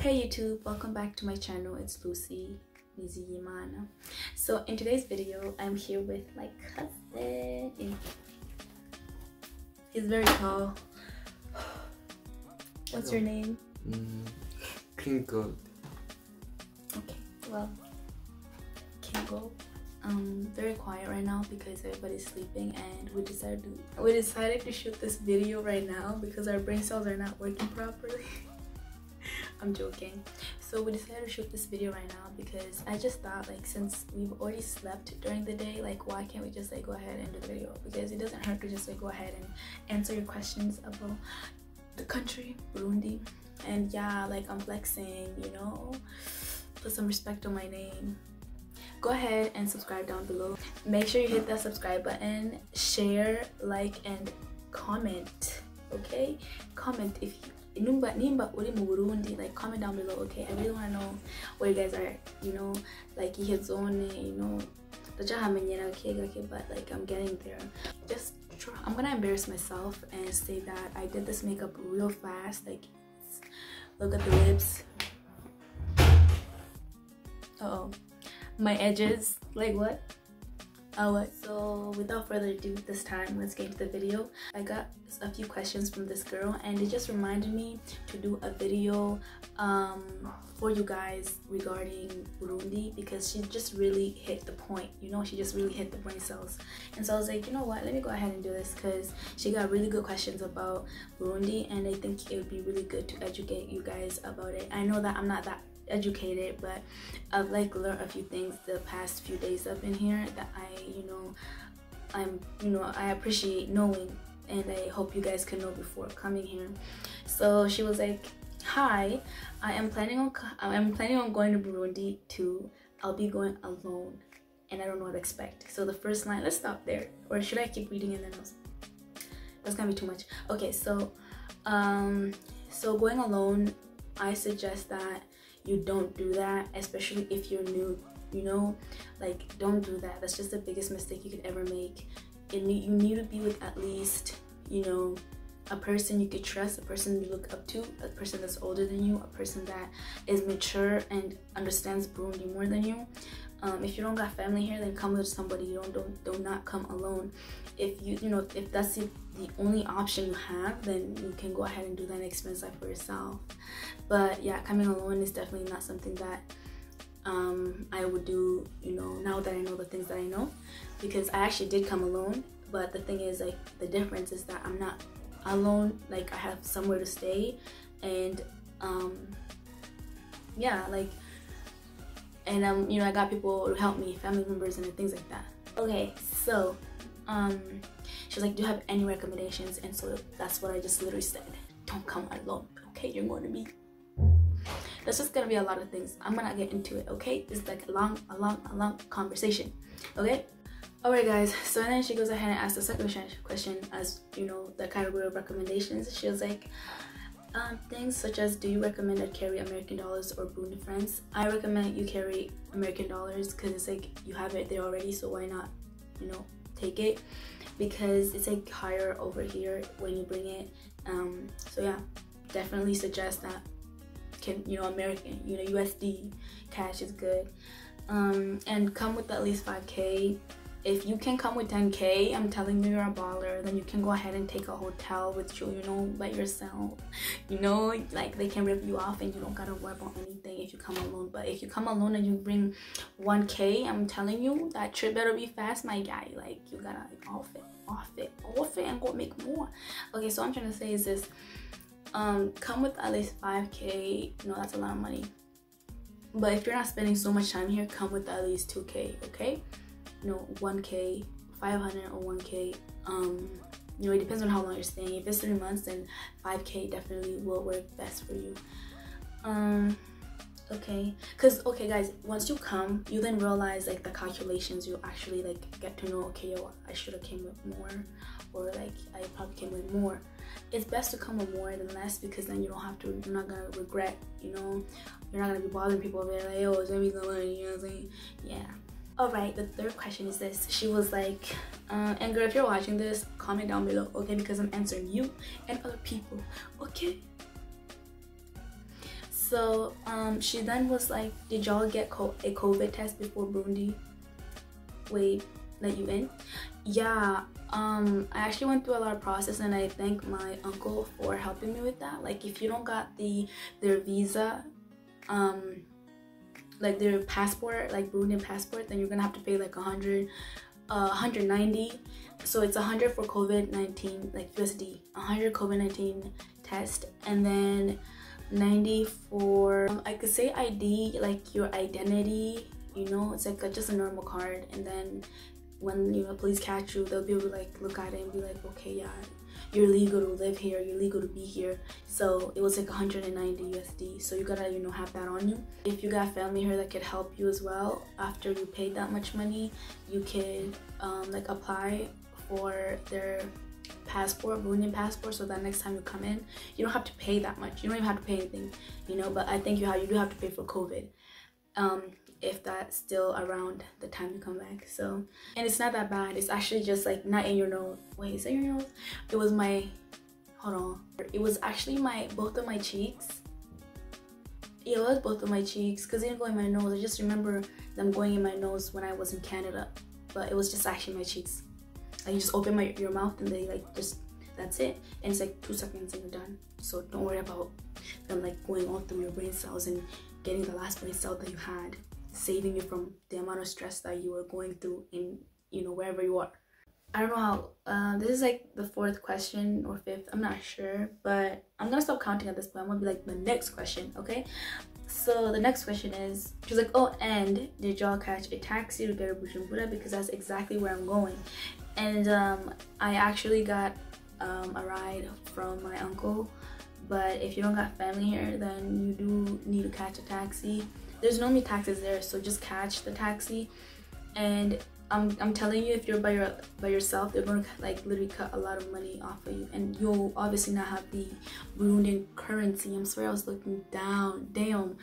Hey YouTube, welcome back to my channel. It's Lucy Niziyimana. So in today's video, I'm here with my cousin. He's very tall. What's your name? Mm, clean gold. Okay, well, Kingo. Um, very quiet right now because everybody's sleeping, and we decided to, we decided to shoot this video right now because our brain cells are not working properly. I'm joking. So we decided to shoot this video right now because I just thought like since we've already slept during the day, like why can't we just like go ahead and do the video? Because it doesn't hurt to just like go ahead and answer your questions about the country, Burundi. And yeah, like I'm flexing, you know. Put some respect on my name. Go ahead and subscribe down below. Make sure you hit that subscribe button, share, like, and comment. Okay? Comment if you nimba nimba uri Burundi like comment down below okay I really want to know where you guys are you know like ihe zone you know but like I'm getting there. Just try. I'm gonna embarrass myself and say that I did this makeup real fast like look at the lips. Uh oh my edges like what Oh, what? So without further ado, this time let's get into the video. I got a few questions from this girl and it just reminded me to do a video um, for you guys regarding Burundi because she just really hit the point, you know, she just really hit the brain cells. And so I was like, you know what, let me go ahead and do this because she got really good questions about Burundi and I think it would be really good to educate you guys about it. I know that I'm not that educated but I've like learned a few things the past few days I've been here that I you know I'm you know I appreciate knowing and I hope you guys can know before coming here. So she was like hi I am planning on I'm planning on going to Burundi too I'll be going alone and I don't know what to expect. So the first line let's stop there or should I keep reading and then else that's gonna be too much. Okay so um so going alone I suggest that you don't do that especially if you're new you know? Like don't do that. That's just the biggest mistake you could ever make. And you need to be with at least you know a person you could trust a person you look up to a person that's older than you a person that is mature and understands Burundi more than you. Um, if you don't got family here then come with somebody. You don't don't do not come alone. If you you know if that's the, the only option you have then you can go ahead and do that and expense that for yourself. But yeah coming alone is definitely not something that um, I would do you know now that I know the things that I know. Because I actually did come alone but the thing is like the difference is that I'm not alone like I have somewhere to stay. And um, yeah like and um, you know I got people to help me family members and things like that. Okay so um, she was like do you have any recommendations? And so that's what I just literally said. Don't come alone okay? You're going to be that's just gonna be a lot of things. I'm gonna get into it okay? It's like a long a long a long conversation okay all right guys so then she goes ahead and asks the second question as you know the category of recommendations. She was like um, things such as do you recommend I carry American dollars or Burundi francs? I recommend you carry American dollars because it's like you have it there already so why not you know take it? Because it's like higher over here when you bring it. Um, so yeah definitely suggest that can you know American you know USD cash is good. Um, and come with at least 5k if you can come with 10k i'm telling you you're a baller. Then you can go ahead and take a hotel with you you know by yourself. You know like they can rip you off and you don't gotta worry about anything if you come alone. But if you come alone and you bring 1k i'm telling you that trip better be fast my guy. Like you gotta like, off it off it off it and go make more. Okay so i'm trying to say is this. Um come with at least 5k you know that's a lot of money. But if you're not spending so much time here come with at least 2k okay you know 1k 500 or 1k um you know it depends on how long you're staying. If it's three months then 5k definitely will work best for you. Um okay. Because okay guys once you come you then realize like the calculations you actually like get to know okay yo i should have came with more or like i probably came with more. It's best to come with more than less because then you don't have to you're not gonna regret you know? You're not gonna be bothering people over there like oh it's gonna be the money you know what i'm saying? Yeah all right the third question is this she was like uh, and girl if you're watching this comment down below okay because i'm answering you and other people okay So um, she then was like, "Did y'all get co- a COVID test before Burundi? Wait, let you in?" Yeah. Um, I actually went through a lot of process, and I thank my uncle for helping me with that. Like, if you don't got the their visa, um, like their passport, like Burundian passport, then you're gonna have to pay like a hundred, uh, 190. So it's a hundred for COVID 19, like USD, a hundred COVID 19 test, and then 90 for um, I could say ID, like your identity. You know, it's like a, just a normal card, and then when you know police catch you, they'll be able to like look at it and be like, okay, yeah, you're legal to live here, you're legal to be here. So it was like 190 USD. So you gotta, you know, have that on you. If you got family here that could help you as well, after you paid that much money, you could um, like apply for their passport, Burundian passport, so that next time you come in, you don't have to pay that much. You don't even have to pay anything, you know. But I think you have you do have to pay for COVID. Um, if that's still around the time you come back. So, and it's not that bad. It's actually just like not in your nose. Wait, is that your nose? It was my, hold on. It was actually my, both of my cheeks. It was both of my cheeks because it didn't go in my nose. I just remember them going in my nose when I was in Canada. But it was just actually my cheeks. Like you just open my, your mouth and they like just, that's it. And it's like two seconds and you're done. So don't worry about them like going all through your brain cells and getting the last brain cell that you had saving you from the amount of stress that you are going through in you know wherever you are. I don't know how uh, this is like the fourth question or fifth i'm not sure but i'm gonna stop counting at this point. I'm gonna be like the next question okay? So the next question is she's like oh and did y'all catch a taxi to get to bujumbura because that's exactly where i'm going. And um, i actually got um, a ride from my uncle but if you don't got family here then you do need to catch a taxi there's normally taxis there so just catch the taxi. And I'm, I'm telling you if you're by your by yourself they're gonna like literally cut a lot of money off of you. And you'll obviously not have the Burundian currency. I'm sorry I was looking down damn.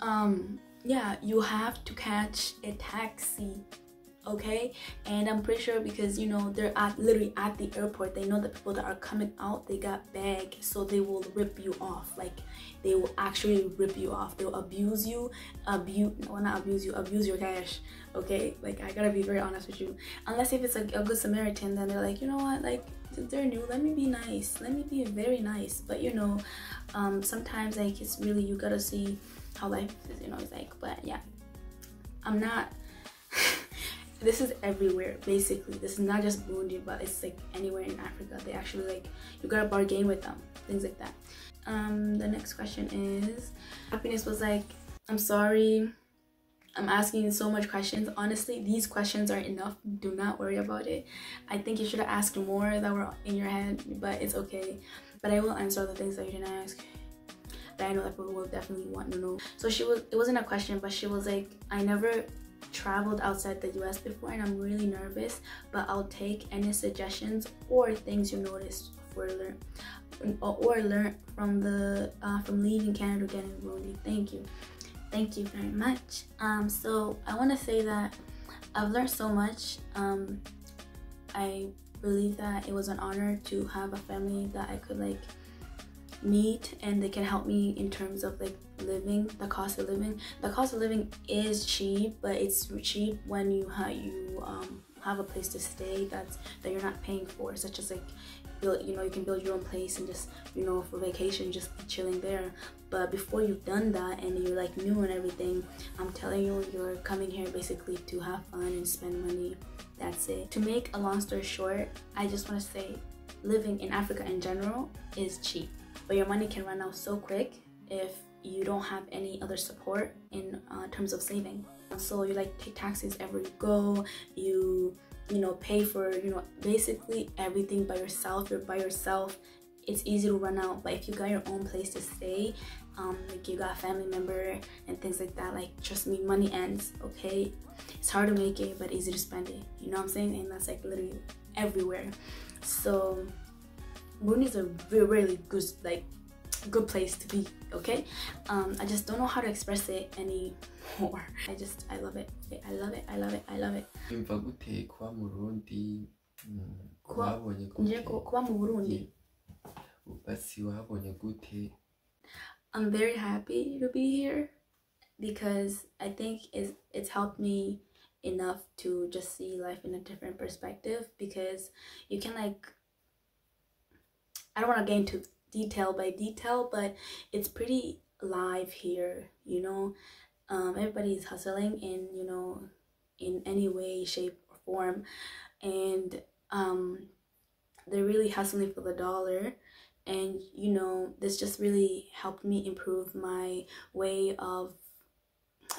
Um yeah you have to catch a taxi okay? And i'm pretty sure because you know they're at literally at the airport they know the people that are coming out they got bag so they will rip you off. Like they will actually rip you off. They'll abuse you abuse well not abuse you abuse your cash okay? Like i gotta be very honest with you. Unless if it's like a good samaritan then they're like you know what? Like they're new let me be nice. Let me be very nice. But you know um sometimes like it's really you gotta see how life is you know it's like but yeah. I'm not this is everywhere basically. This is not just burundi but it's like anywhere in africa. They actually like you gotta bargain with them things like that. Um the next question is happiness was like i'm sorry i'm asking so much questions. Honestly these questions are enough. Do not worry about it. I think you should have asked more that were in your head but it's okay. But i will answer the things that you didn't ask. That i know that people will definitely want to know. So she was it wasn't a question but she was like i never traveled outside the US before and I'm really nervous, but I'll take any suggestions or things you noticed for learn or learn from the uh, from leaving Canada getting in Burundi. Thank you. Thank you very much. Um, so I want to say that I've learned so much. Um, I believe that it was an honor to have a family that I could like meet and they can help me in terms of like living the cost of living. The cost of living is cheap but it's cheap when you have you um, have a place to stay that's that you're not paying for such as like build you know you can build your own place and just you know for vacation just chilling there. But before you've done that and you're like new and everything i'm telling you you're coming here basically to have fun and spend money. That's it. To make a long story short i just want to say living in africa in general is cheap but your money can run out so quick if you don't have any other support in uh, terms of saving. So you like take taxis every go you you know pay for you know basically everything by yourself you're by yourself. It's easy to run out but if you got your own place to stay um, like you got a family member and things like that like trust me money ends okay? It's hard to make it but easy to spend it you know what i'm saying? And that's like literally everywhere. So Burundi is a really, really good like good place to be okay? Um i just don't know how to express it anymore. I just i love it. I love it i love it i love it. Yumva gute kuba mu rundi Kuba- wabonye nje gute kuba mu burundi basi wabonye gute? I'm very happy to be here because I think it's, it's helped me enough to just see life in a different perspective because you can like I don't want to get into detail by detail but it's pretty live here you know? Um, everybody's hustling in you know in any way shape or form. And um, they're really hustling for the dollar. And you know this just really helped me improve my way of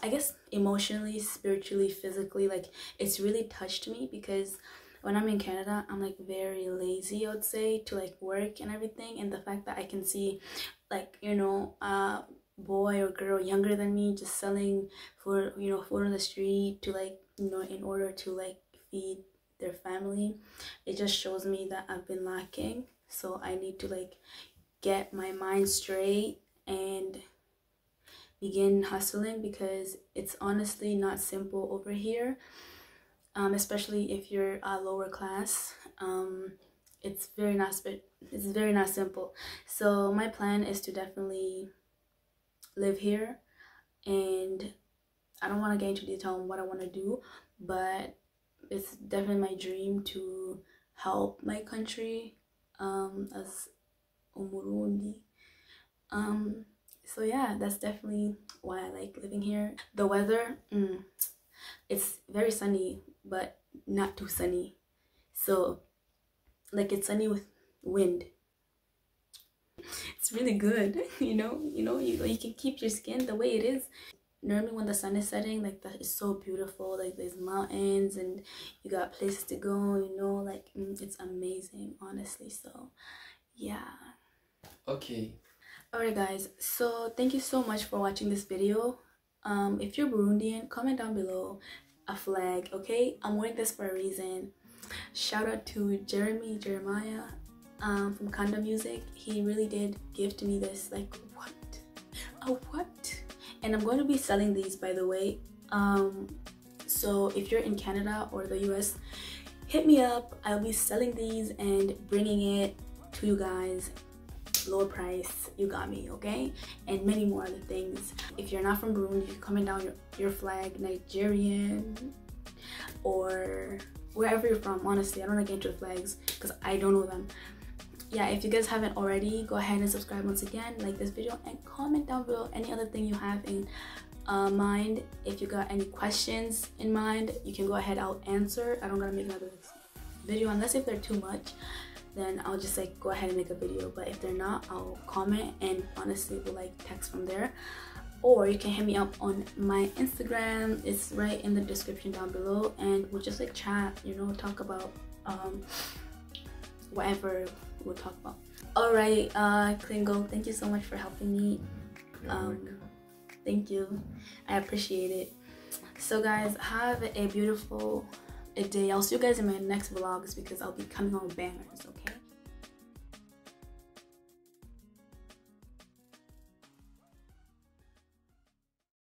I guess emotionally, spiritually, physically, like it's really touched me because when I'm in Canada, I'm like very lazy, I would say, to like work and everything. And the fact that I can see like, you know, a boy or girl younger than me just selling for, you know, food on the street to like, you know, in order to like feed their family, it just shows me that I've been lacking. So I need to like get my mind straight and begin hustling because it's honestly not simple over here um, especially if you're a lower class um, it's very not but it's very not simple. So my plan is to definitely live here and I don't want to get into detail on what I want to do but it's definitely my dream to help my country um, as Umurundi. Um, so yeah that's definitely why i like living here. The weather mm, it's very sunny but not too sunny. So like it's sunny with wind. It's really good you know you know you, you can keep your skin the way it is. Normally when the sun is setting like that is so beautiful like there's mountains and you got places to go you know like mm, it's amazing honestly so yeah. Okay. Alright guys, so thank you so much for watching this video. Um, if you're Burundian, comment down below a flag, okay? I'm wearing this for a reason. Shout out to Jeremy Jeremiah um, from Kanda Music. He really did give to me this, like, what? A what? And I'm going to be selling these, by the way. Um, so if you're in Canada or the US, hit me up. I'll be selling these and bringing it to you guys lower price you got me okay? And many more other things. If you're not from burundi you comment down your, your flag nigerian or wherever you're from honestly i don't get into flags because i don't know them. Yeah if you guys haven't already go ahead and subscribe once again like this video and comment down below any other thing you have in uh, mind. If you got any questions in mind you can go ahead i'll answer. I don't gotta make another video unless if they're too much then I'll just like go ahead and make a video. But if they're not, I'll comment and honestly will like text from there. Or you can hit me up on my Instagram. It's right in the description down below. And we'll just like chat, you know, talk about um, whatever we'll talk about. Alright, uh, Klingo, thank you so much for helping me. Um, thank you. I appreciate it. So guys, have a beautiful day. I'll see you guys in my next vlogs because I'll be coming on with bangers?